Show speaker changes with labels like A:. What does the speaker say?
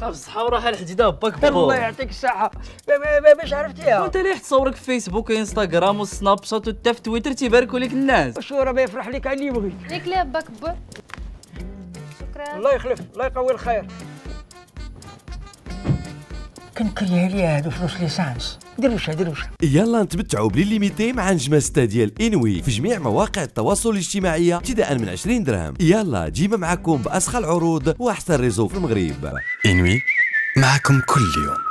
A: خاف الصحة وراحة الحديدة باك
B: الله
A: بو
B: يعطيك الصحة. ما- ما- ما- باش عرفتيها.
A: وانت ليه تصورك في فيسبوك وانستغرام وسناب شات وحتى في تويتر تيباركوا لك الناس.
B: الصورة ما يفرح لك اللي يبغي
C: ليك ليه باك بو؟ شكرا.
B: الله يخلف الله يقوي الخير. كنكريها ليا هادو فلوس ليسانس دروشة دروشة
D: يلا نتمتعوا بليميتي مع نجمة ستة ديال إنوي في جميع مواقع التواصل الاجتماعي ابتداء من 20 درهم. يلا ديما معكم باسخى العروض وأحسن ريزو في المغرب.
E: إنوي معكم كل يوم.